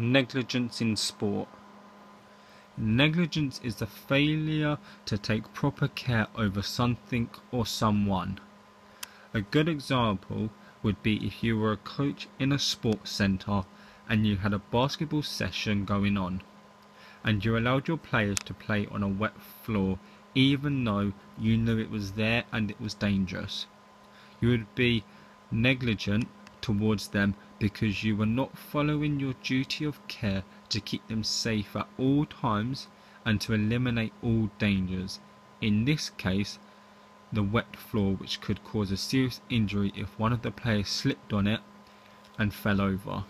Negligence in sport. Negligence is the failure to take proper care over something or someone. A good example would be if you were a coach in a sports centre and you had a basketball session going on and you allowed your players to play on a wet floor even though you knew it was there and it was dangerous. You would be negligent towards them because you were not following your duty of care to keep them safe at all times and to eliminate all dangers. In this case, the wet floor which could cause a serious injury if one of the players slipped on it and fell over.